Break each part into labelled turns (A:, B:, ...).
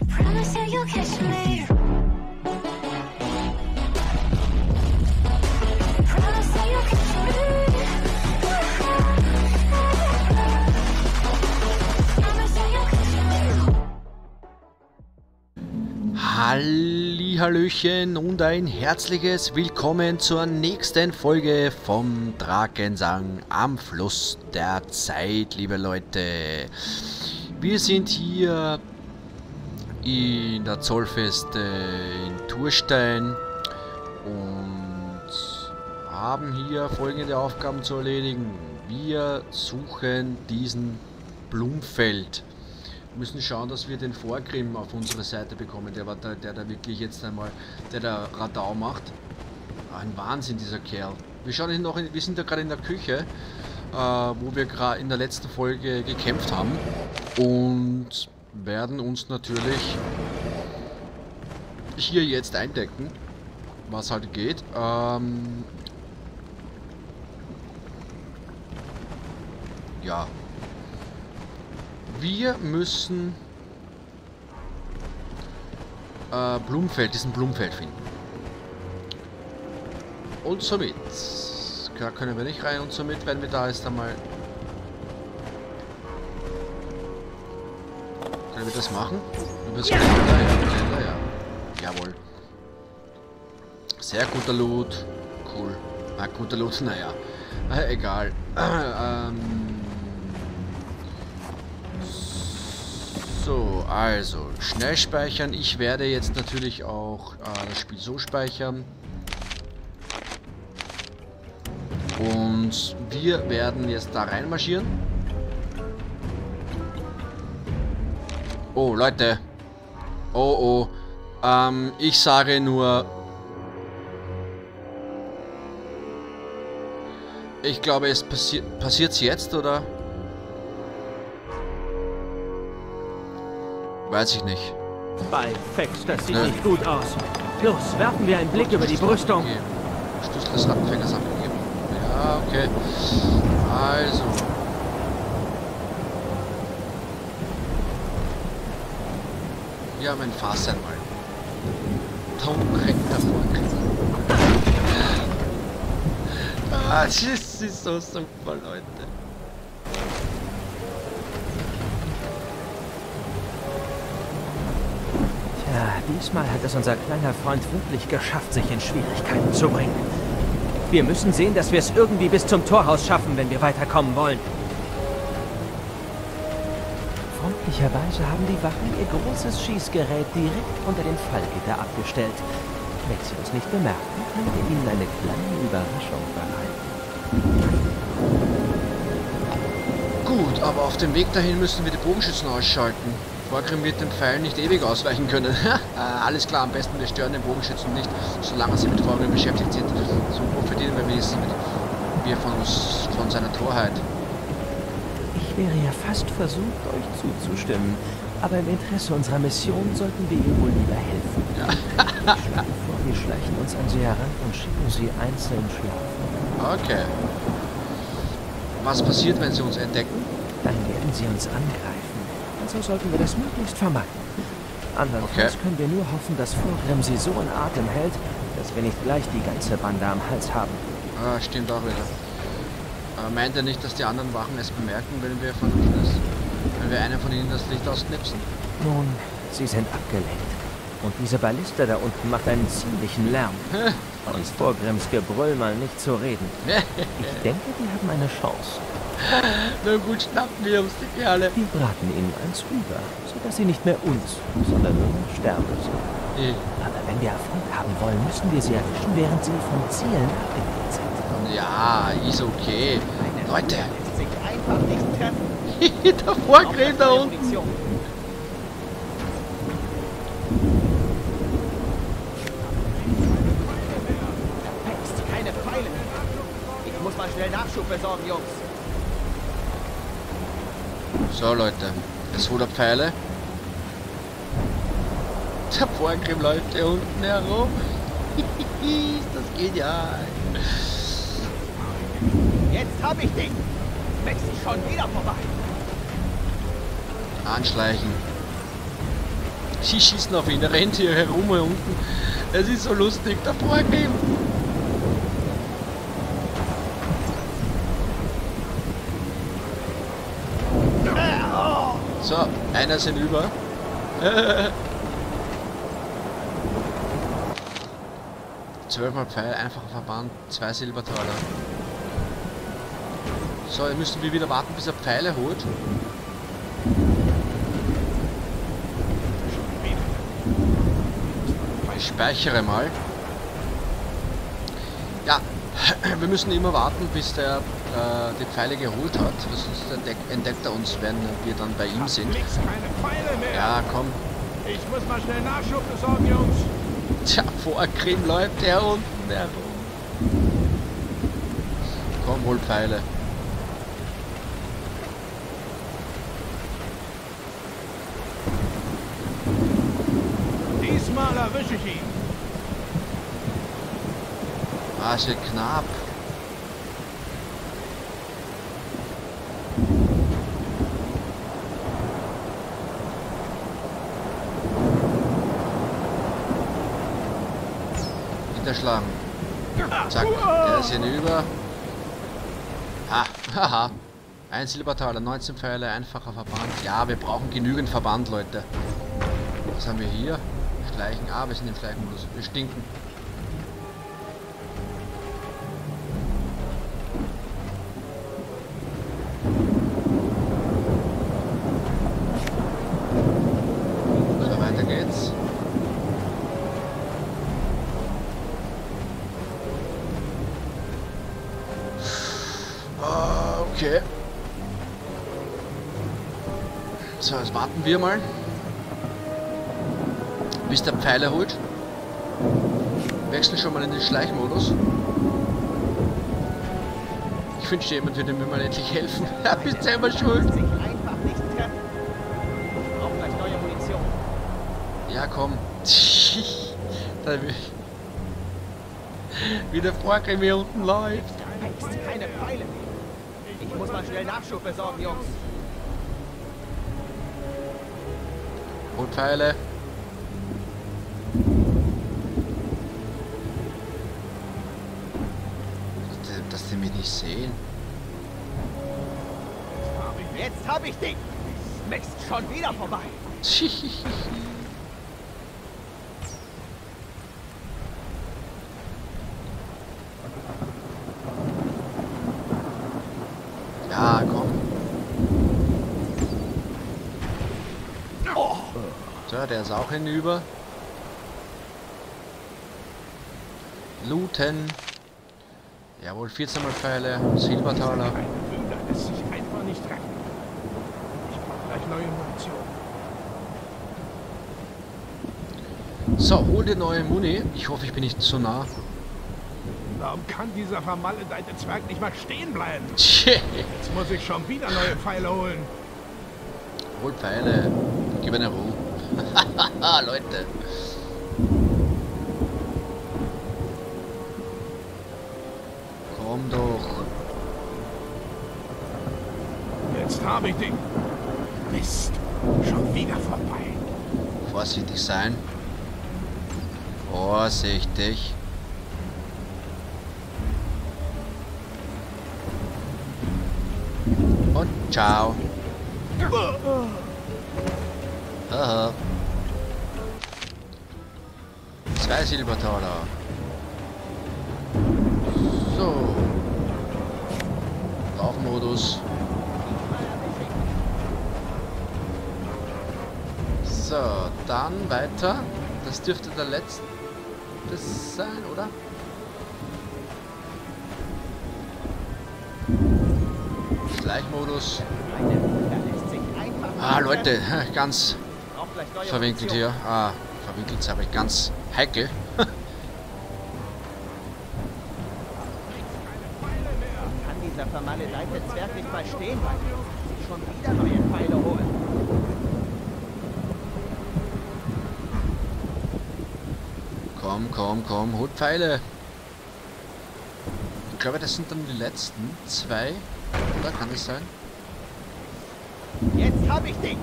A: Promise.
B: Hallihallöchen und ein herzliches Willkommen zur nächsten Folge vom Drakensang am Fluss der Zeit, liebe Leute. Wir sind hier in der Zollfeste in Turstein und haben hier folgende Aufgaben zu erledigen. Wir suchen diesen Blumfeld. Wir müssen schauen, dass wir den Vorgrim auf unsere Seite bekommen, der, der, der da wirklich jetzt einmal, der da Radau macht. Ein Wahnsinn, dieser Kerl. Wir, schauen noch in, wir sind da gerade in der Küche, äh, wo wir gerade in der letzten Folge gekämpft haben. Und werden uns natürlich hier jetzt eindecken, was halt geht. Ähm ja. Wir müssen äh, Blumenfeld, diesen Blumenfeld finden. Und somit, da können wir nicht rein und somit werden wir da erst einmal Können wir das machen? Übers ja. Geländer, ja, Geländer, ja. Jawohl. Sehr guter Loot. Cool. Na, guter Loot, naja. Äh, egal. ähm. So, also, schnell speichern. Ich werde jetzt natürlich auch äh, das Spiel so speichern. Und wir werden jetzt da reinmarschieren. Oh, Leute. Oh, oh. Ähm, ich sage nur... Ich glaube, es passi passiert jetzt, oder? Weiß ich nicht.
C: Bei Fex, das sieht
B: Ne?
C: nicht gut aus. Los, werfen wir einen Blick über die Brüstung.
B: Schlüssel des Rattenfängers abgegeben. Ja, okay. Also. Wir haben ein Fass einmal. Da unten rennt der Vorkrieg. Ah, das ist so super, Leute.
C: Tja, diesmal hat es unser kleiner Freund wirklich geschafft, sich in Schwierigkeiten zu bringen. Wir müssen sehen, dass wir es irgendwie bis zum Torhaus schaffen, wenn wir weiterkommen wollen. Freundlicherweise haben die Wachen ihr großes Schießgerät direkt unter dem Fallgitter abgestellt. Wenn sie uns nicht bemerken, können wir ihnen eine kleine Überraschung bereiten.
B: Gut, aber auf dem Weg dahin müssen wir die Bogenschützen ausschalten. Vorgrim wird den Pfeilen nicht ewig ausweichen können. äh, alles klar, am besten wir stören den Bogenschützen nicht, solange sie mit Vorgrim beschäftigt sind. So profitieren wir wenigstens mit, wir von, uns, von seiner Torheit.
C: Ich wäre ja fast versucht, euch zuzustimmen. Aber im Interesse unserer Mission sollten wir ihm wohl lieber helfen. Schlage vor, wir schleichen uns an sie heran und schicken sie einzeln schlafen.
B: Okay. Was passiert, wenn sie uns entdecken?
C: Dann werden sie uns angreifen. Also sollten wir das möglichst vermeiden. Andernfalls
B: Okay.
C: können wir nur hoffen, dass Vorgrim sie so in Atem hält, dass wir nicht gleich die ganze Bande am Hals haben.
B: Ah, stimmt auch wieder. Äh, meint er nicht, dass die anderen Wachen es bemerken, wenn wir von ihnen das, wenn wir einen von ihnen das Licht ausknipsen?
C: Nun, sie sind abgelenkt. Und diese Balliste da unten macht einen ziemlichen Lärm. Von Vorgrims Gebrüll mal nicht zu reden. Ich denke, wir haben eine Chance.
B: Na gut, schnappen wir uns die Kerle.
C: Wir braten ihnen eins über, sodass sie nicht mehr uns, sondern nur sterben sollen.
B: Eh,
C: Aber wenn wir Erfolg haben wollen, müssen wir sie erwischen, während sie vom Zielen abgelenkt sind.
B: Ja, ist okay. Leute, der Vorgrim da unten. So, Leute. Es er Pfeile. Der Vorgrim läuft hier unten herum. das geht ja.
D: Jetzt hab ich dich. Wächst schon wieder vorbei.
B: Anschleichen. Sie schießen auf ihn, er rennt hier herum hier unten. Es ist so lustig, der Vorgriff. So, einer sind über. Zwölfmal Pfeil, einfacher Verband, zwei Silbertaler. So, jetzt müssen wir wieder warten, bis er Pfeile holt. Ich speichere mal. Ja, wir müssen immer warten, bis der äh, die Pfeile geholt hat, sonst entdeck entdeckt er uns, wenn wir dann bei ihm sind. Ja, komm.
E: Ich muss mal schnell Nachschub besorgen, Jungs.
B: Tja, vor Krim läuft der unten herum. Komm, hol Pfeile.
E: Diesmal erwische ich ihn.
B: Ja knapp. Hinterschlagen. Zack, der ist hinüber. Ha, haha. Ein Silbertaler, 19 Pfeile, einfacher Verband. Ja, wir brauchen genügend Verband, Leute. Was haben wir hier? Schleichen. Ah, wir sind im Schleichenmodus. Wir stinken. So, weiter geht's. Ah, Okay. So, jetzt warten wir mal. Bis der Pfeile holt. Wechseln schon mal in den Schleichmodus. Ich wünschte, jemand würde mir mal endlich helfen. Er bist selber schuld. Ja, komm. Wie der Vorgriff hier unten läuft.
D: Keine Pfeile mehr. Ich muss mal schnell Nachschub besorgen, Jungs.
B: Und Pfeile. Die mich nicht sehen.
D: Jetzt hab ich dich. Mist, schon wieder vorbei.
B: Ja, komm. So, der ist auch hinüber. Looten. Jawohl, 14 mal Pfeile. Silbertaler.
E: Ein Köder lässt sich einfach nicht treffen. Ich brauche gleich neue Munition.
B: So, hol dir neue Muni. Ich hoffe, ich bin nicht zu nah.
E: Warum kann dieser vermaledeite Zwerg nicht mal stehen bleiben? Jetzt muss ich schon wieder neue Pfeile holen.
B: Hol Pfeile. Gib eine Ruhe. Leute.
E: Habe ich den. Mist, schon wieder vorbei.
B: Vorsichtig sein. Vorsichtig. Und ciao. Zwei Silbertaler. So. Laufmodus. So, dann weiter. Das dürfte der letzte sein, oder?
D: Einfach
B: Ah, Leute, ganz
D: Ich
B: verwinkelt hier. Ah, verwinkelt aber ganz heikel.
D: Vermaledeite Zwerg nicht mal stehen bleiben? Schon wieder neue Pfeile holen.
B: Komm, komm, komm, holt Pfeile. Ich glaube, das sind dann die letzten zwei. Oder kann das sein?
D: Jetzt hab ich dich.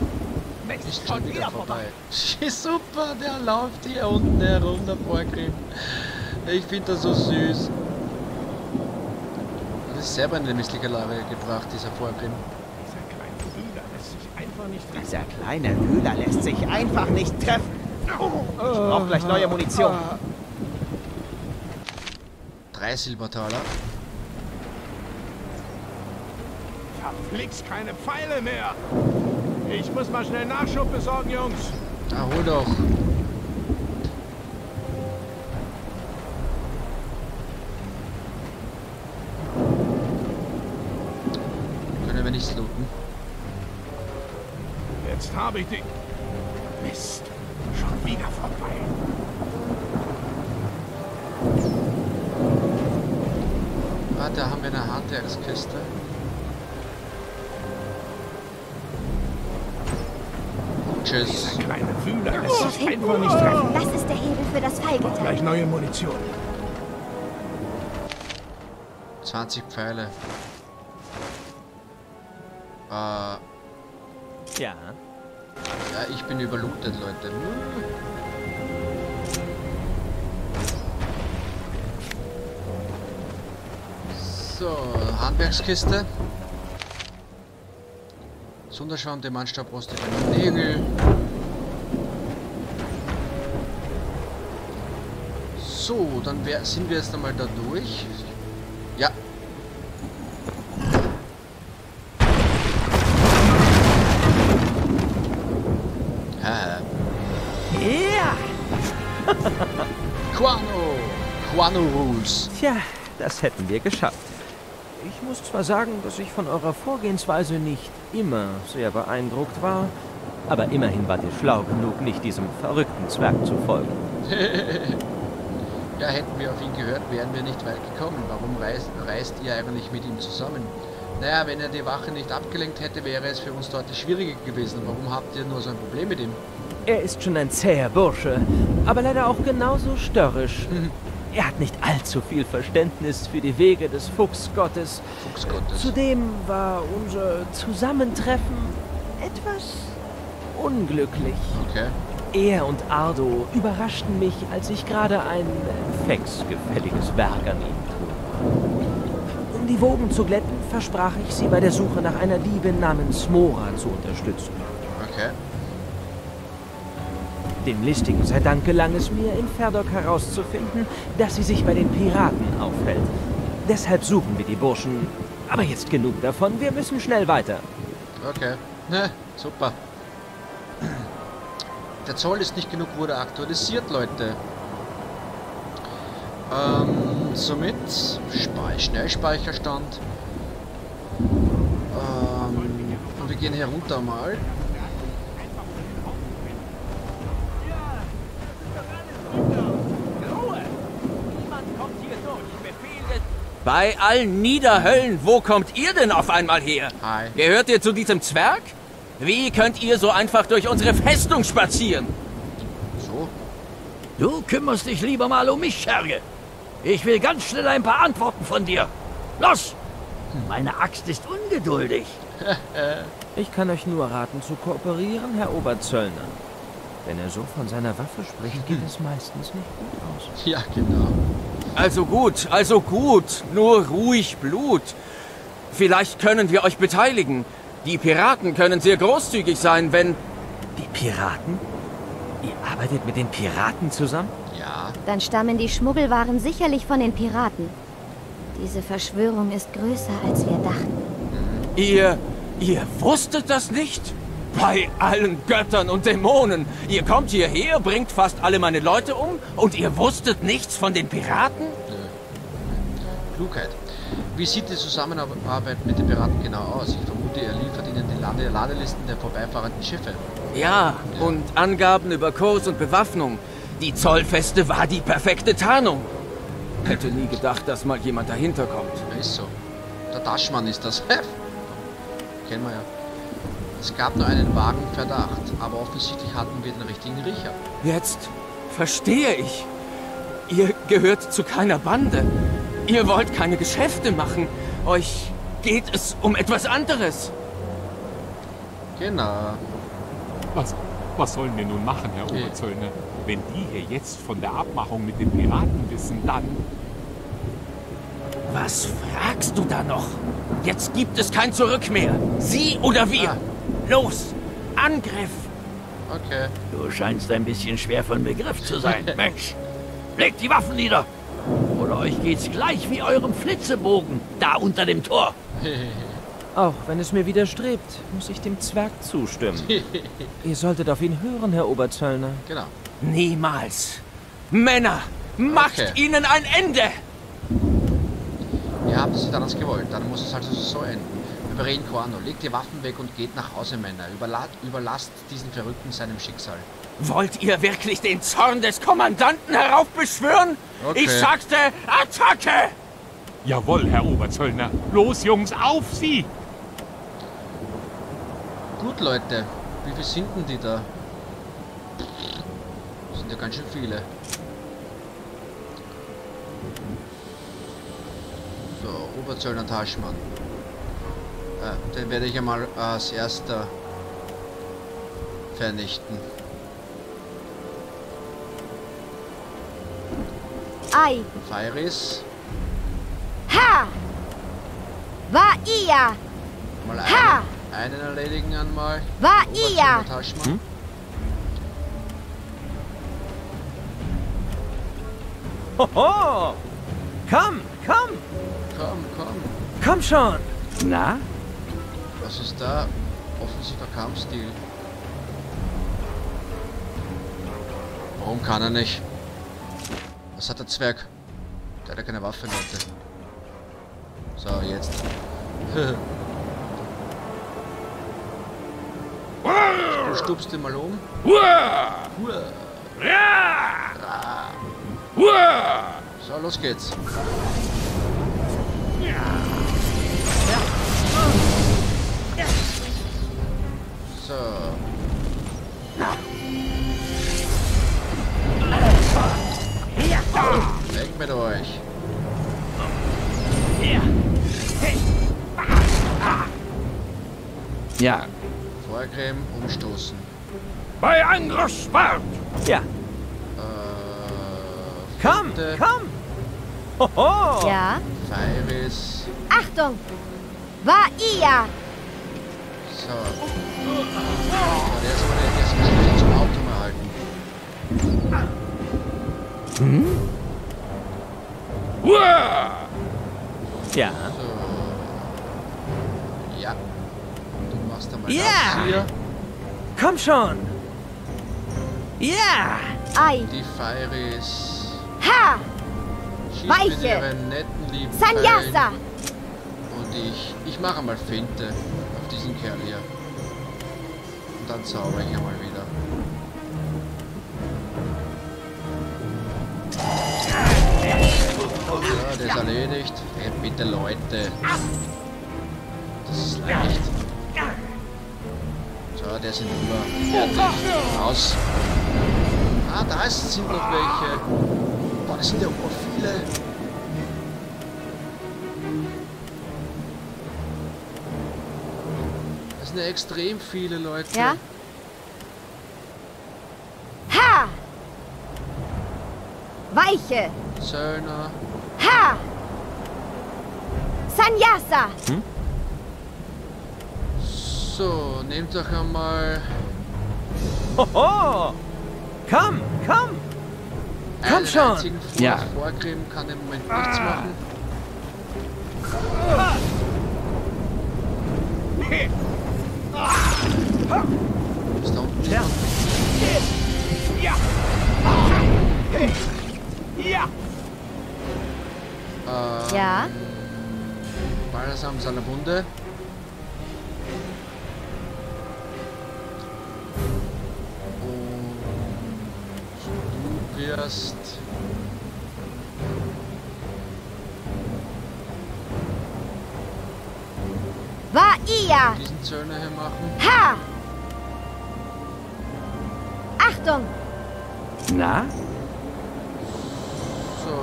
D: Mist,
B: Ist schon wieder vorbei. Super, der läuft hier unten herum, der Vorgrim. Ich finde das so süß. Das ist selber in eine missliche Lage gebracht, dieser Vorgrim.
E: Dieser kleine Brüder lässt sich einfach nicht treffen.
D: Dieser kleine Wühler lässt sich einfach nicht treffen. Ich brauch gleich neue Munition.
B: Drei Silbertaler.
E: Verflixt keine Pfeile mehr. Ich muss mal schnell Nachschub besorgen, Jungs.
B: Na, hol doch. Können wir nichts looten?
E: Jetzt habe ich dich. Mist. Schon wieder vorbei.
B: Ah, da haben wir eine Handwerkskiste. Tschüss.
E: Dieser kleine Wühler lässt
A: Da
E: sich
A: hinten.
E: einfach nicht treffen.
A: Das ist der Hebel für das Feigeteil.
E: Gleich neue Munition.
B: 20 Pfeile. Äh, ja,
C: Ja.
B: ich bin überlootet, Leute. So, Handwerkskiste. Sonderschwamm, Demannstab, rostige Nägel. So, dann wär, sind wir jetzt einmal da durch. Ja.
C: Ja!
B: Quano! Quano Rules.
C: Tja, das hätten wir geschafft. Ich muss zwar sagen, dass ich von eurer Vorgehensweise nicht immer sehr beeindruckt war, aber immerhin wart ihr schlau genug, nicht diesem verrückten Zwerg zu folgen.
B: Ja, hätten wir auf ihn gehört, wären wir nicht weit gekommen. Warum reist, reist ihr eigentlich mit ihm zusammen? Naja, wenn er die Wache nicht abgelenkt hätte, wäre es für uns deutlich schwieriger gewesen. Warum habt ihr nur so ein Problem mit ihm?
C: Er ist schon ein zäher Bursche, aber leider auch genauso störrisch. Er hat nicht allzu viel Verständnis für die Wege des Fuchsgottes.
B: Fuchsgottes.
C: Zudem war unser Zusammentreffen etwas unglücklich.
B: Okay.
C: Er und Ardo überraschten mich, als ich gerade ein äh, fexgefälliges Werk an ihm trug. Um die Wogen zu glätten, versprach ich, sie bei der Suche nach einer Diebin namens Mora zu unterstützen.
B: Okay.
C: Dem Listigen sei Dank gelang es mir, in Ferdok herauszufinden, dass sie sich bei den Piraten aufhält. Deshalb suchen wir die Burschen. Aber jetzt genug davon, wir müssen schnell weiter.
B: Okay. Ne, super. Der Zoll ist nicht genug, wurde aktualisiert, Leute. Ähm, somit Spe Schnellspeicherstand. Ähm, und wir gehen herunter mal.
F: Bei allen Niederhöllen, wo kommt ihr denn auf einmal her?
B: Hi.
F: Gehört ihr zu diesem Zwerg? Wie könnt ihr so einfach durch unsere Festung spazieren?
B: So.
G: Du kümmerst dich lieber mal um mich, Scherge. Ich will ganz schnell ein paar Antworten von dir. Los! Meine Axt ist ungeduldig.
C: Ich kann euch nur raten, zu kooperieren, Herr Oberzöllner. Wenn er so von seiner Waffe spricht, geht es meistens nicht gut aus.
B: Ja, genau.
F: Also gut, also gut. Nur ruhig Blut. Vielleicht können wir euch beteiligen. Die Piraten können sehr großzügig sein, wenn...
C: Die Piraten? Ihr arbeitet mit den Piraten zusammen?
B: Ja.
H: Dann stammen die Schmuggelwaren sicherlich von den Piraten. Diese Verschwörung ist größer, als wir dachten.
F: Ihr... Ihr wusstet das nicht? Bei allen Göttern und Dämonen. Ihr kommt hierher, bringt fast alle meine Leute um und ihr wusstet nichts von den Piraten?
B: Klugheit. Wie sieht die Zusammenarbeit mit den Piraten genau aus? Ich vermute, er liefert ihnen die Lade Ladelisten der vorbeifahrenden Schiffe.
F: Ja, und Angaben über Kurs und Bewaffnung. Die Zollfeste war die perfekte Tarnung. Hätte nie gedacht, dass mal jemand dahinter kommt.
B: Ist so. Der Taschmann ist das. Kennen wir ja. Es gab nur einen vagen Verdacht, aber offensichtlich hatten wir den richtigen Riecher.
F: Jetzt verstehe ich. Ihr gehört zu keiner Bande. Ihr wollt keine Geschäfte machen. Euch geht es um etwas anderes.
B: Genau.
E: Was, was sollen wir nun machen, Herr
B: Okay.
E: Oberzöllner? Wenn die hier jetzt von der Abmachung mit den Piraten wissen, dann...
F: Was fragst du da noch? Jetzt gibt es kein Zurück mehr. Sie oder wir.
B: Ah.
F: Los, Angriff.
B: Okay.
G: Du scheinst ein bisschen schwer von Begriff zu sein, Mensch. Legt die Waffen nieder. Oder euch geht's gleich wie eurem Flitzebogen da unter dem Tor.
C: Auch wenn es mir widerstrebt, muss ich dem Zwerg zustimmen. Ihr solltet auf ihn hören, Herr Oberzöllner.
B: Genau.
F: Niemals. Männer, macht
B: Okay.
F: ihnen ein Ende.
B: Ihr habt es anders gewollt, dann muss es also so enden. Überreden Corno, legt die Waffen weg und geht nach Hause, Männer. Überla überlasst diesen Verrückten seinem Schicksal.
F: Wollt ihr wirklich den Zorn des Kommandanten heraufbeschwören?
B: Okay.
F: Ich sagte Attacke!
E: Jawohl, Herr Oberzöllner. Los, Jungs, auf Sie!
B: Gut, Leute. Wie viel sind denn die da? Das sind ja ganz schön viele. So, Oberzöllner Taschmann. Äh, den werde ich einmal als erster vernichten.
H: Ei.
B: Feiris,
H: Ha! War ihr!
B: mal
H: Ha!
B: einen, einen erledigen einmal.
H: War
B: Oberzöllner
H: ihr!
B: Taschmann.
C: Hoho! Komm, komm,
B: Komm, komm.
C: komm schon!
G: Na?
B: Was ist da? Offensiver Kampfstil. Warum kann er nicht? Was hat der Zwerg? Der hat ja keine Waffe, Leute. So, jetzt. du stupst ihn mal um. So, los geht's. So. Weg mit euch.
G: Ja.
B: Vorgräben, umstoßen.
G: Bei Angriff spart!
C: Ja,
B: Äh,
C: komm,
B: Finte,
C: komm! Hoho!
H: Ja?
B: Feiris.
H: Achtung! War ihr!
B: So. ist mal der ist Schlüssel zum Auto mal halten.
C: Ja,
B: So. Ja. Du machst einmal
C: Ja. komm schon! Ja!
H: Ei!
B: Die Feiris.
H: Ha!
B: Schießt
H: Weiche.
B: mit ihren netten lieben
H: Sanyasa!
B: Und ich, ich mache mal Finte auf diesen Kerl hier. Und dann zauber ich einmal wieder. Ja, der ist erledigt. Hey, bitte Leute. Das ist leicht. So, der sind über. Fertig. Aus. Ah, da ist, sind noch welche. Boah, das sind ja auch viele. Das sind ja extrem viele Leute.
H: Ja? Ha! Weiche!
B: Zöllner.
H: Ha! Sanyasa!
B: So, nehmt doch einmal
C: Hoho! Komm, komm! Komm schon.
G: Ja.
B: vorgreifen, kann im Moment nichts machen. Ist da unten
C: Ja.
B: Ähm,
H: Ja?
B: Balsam Salabunde. Zöllner hier machen.
H: Ha! Achtung!
G: Na?
B: So,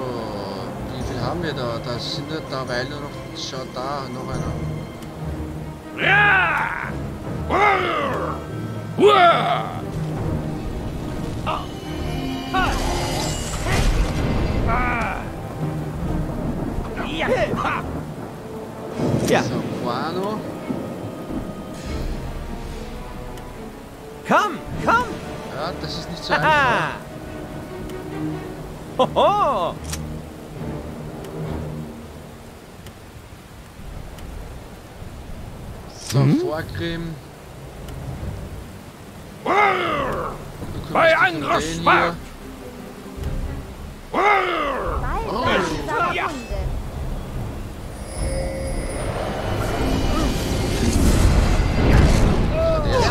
B: wie viel haben wir da? Da sind ja derweil nur noch. Schau da, noch einer.
G: Uah!
D: Ja.
B: So, Vorgrim. Du kümmerst
G: Bei Angriff Spark!
B: ist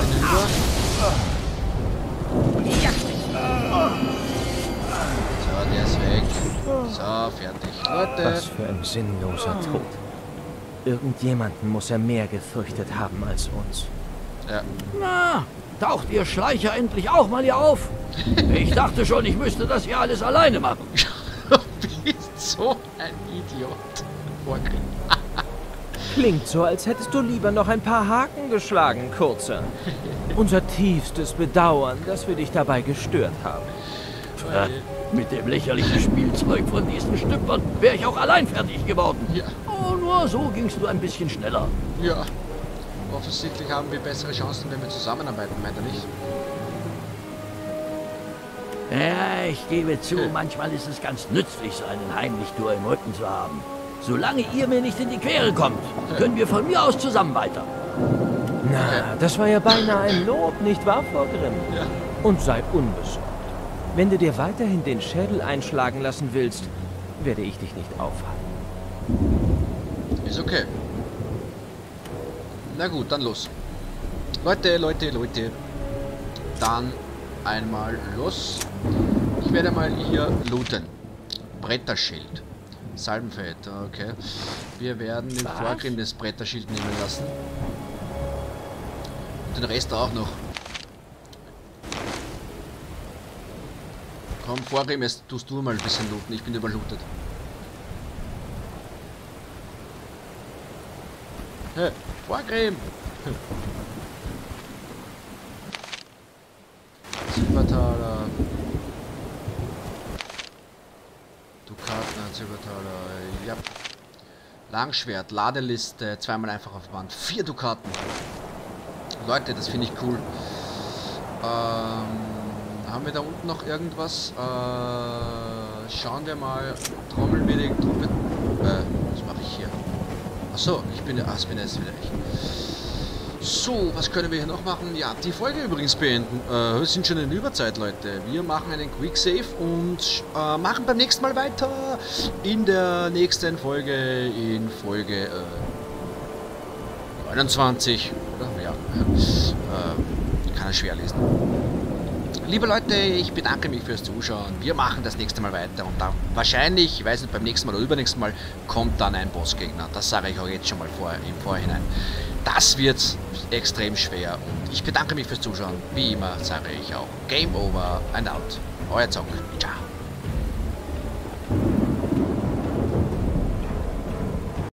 B: hinüber. So, der ist weg. So, fertig. Leute.
C: Was für ein sinnloser Tod. Irgendjemanden muss er mehr gefürchtet haben als uns.
B: Ja.
G: Na, taucht ihr Schleicher endlich auch mal hier auf? Ich dachte schon, ich müsste das hier alles alleine machen.
B: Du bist so ein Idiot.
C: Klingt so, als hättest du lieber noch ein paar Haken geschlagen, Kurzer. Unser tiefstes Bedauern, dass wir dich dabei gestört haben.
G: Äh, mit dem lächerlichen Spielzeug von diesen Stümpern wäre ich auch allein fertig geworden.
B: Ja.
G: Nur so gingst du ein bisschen schneller.
B: Ja. Offensichtlich haben wir bessere Chancen, wenn wir zusammenarbeiten, meint er nicht?
G: Ja, ich gebe zu, manchmal ist es ganz nützlich, so einen Heimlichtour im Rücken zu haben. Solange ihr mir nicht in die Quere kommt, können wir von mir aus zusammen weiter.
C: Na, das war ja beinahe ein Lob, nicht wahr, Vorgrim?
B: Ja.
C: Und sei unbesorgt. Wenn du dir weiterhin den Schädel einschlagen lassen willst, werde ich dich nicht aufhalten.
B: Ist okay. Na gut, dann los. Leute, Leute, Leute. Dann einmal los. Ich werde mal hier looten. Bretterschild. Salbenfeld, okay. Wir werden den Vorgrim das Bretterschild nehmen lassen. Und den Rest auch noch. Komm, Vorgrim, jetzt tust du mal ein bisschen looten. Ich bin überlootet. Hey, Vorgrim! Silbertaler. Dukaten, Silbertaler, ja. Langschwert, Ladeliste, zweimal einfach auf Wand. Vier Dukaten. Leute, das finde ich cool. Ähm, haben wir da unten noch irgendwas? Äh, schauen wir mal. Trommelwürdig, Trompet. Äh, Achso, ich bin. Bin jetzt wieder ich. So, was können wir hier noch machen? Ja, die Folge übrigens beenden. Äh, wir sind schon in Überzeit, Leute. Wir machen einen Quick Save und äh, machen beim nächsten Mal weiter. In der nächsten Folge, in Folge äh, 29. Oder? Ja. Äh, kann er schwer lesen. Liebe Leute, ich bedanke mich fürs Zuschauen. Wir machen das nächste Mal weiter und dann wahrscheinlich, ich weiß nicht, beim nächsten Mal oder übernächsten Mal kommt dann ein Bossgegner. Das sage ich auch jetzt schon mal vor, im Vorhinein. Das wird extrem schwer und ich bedanke mich fürs Zuschauen. Wie immer sage ich auch Game Over and Out. Euer Zock. Ciao.